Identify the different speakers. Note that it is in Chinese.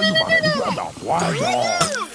Speaker 1: 你把人 bạn đi.